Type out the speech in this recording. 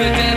every day.